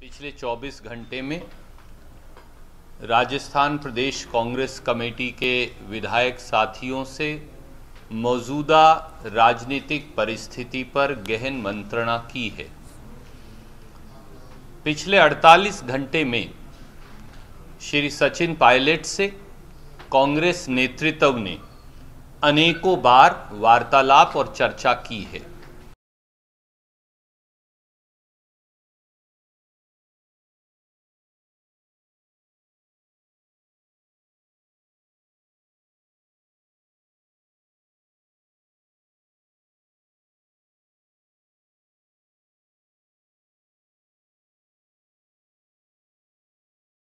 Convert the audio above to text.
पिछले 24 घंटे में राजस्थान प्रदेश कांग्रेस कमेटी के विधायक साथियों से मौजूदा राजनीतिक परिस्थिति पर गहन मंत्रणा की है। पिछले 48 घंटे में श्री सचिन पायलट से कांग्रेस नेतृत्व ने अनेकों बार वार्तालाप और चर्चा की है।